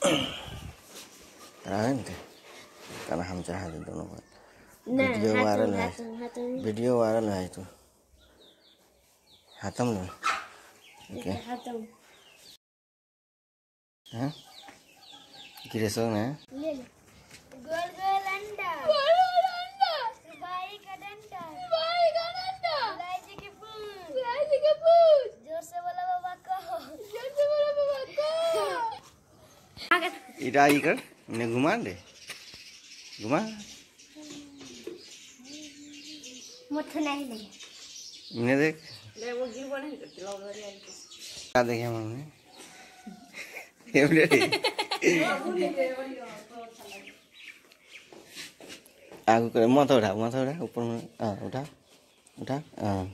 Kenapa nih? Karena hamzah itu dulu. Nah, video waran lah. Video waran lah itu. Hatam loh. Oke. Okay. Hatam. Hah? Kira sana. इरा इकर ने घुमा दे। घुमा। मुठ नहीं ले। इन्हें देख। क्या देखे हमने एवरे आगू करे माथा उठा माथा उठा ऊपर में हाँ उठा उठा हाँ।